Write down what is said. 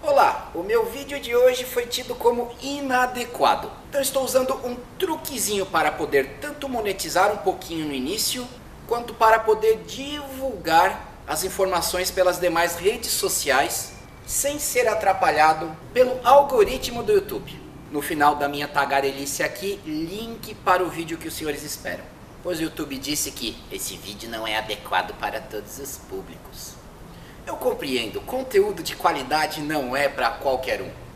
Olá, o meu vídeo de hoje foi tido como inadequado. Então estou usando um truquezinho para poder tanto monetizar um pouquinho no início, quanto para poder divulgar as informações pelas demais redes sociais, sem ser atrapalhado pelo algoritmo do YouTube. No final da minha tagarelice aqui, link para o vídeo que os senhores esperam. Pois o YouTube disse que esse vídeo não é adequado para todos os públicos. Eu compreendo, conteúdo de qualidade não é para qualquer um.